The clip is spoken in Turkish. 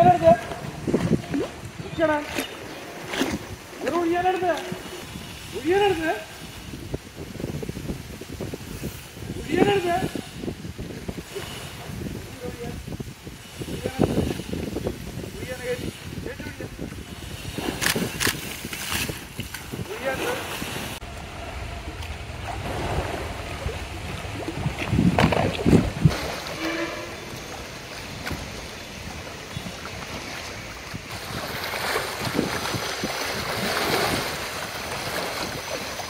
ఏనర్ది ఇక్కడ ఎవరు ఏనర్ది ఏనర్ది ఏనర్ది Yeah.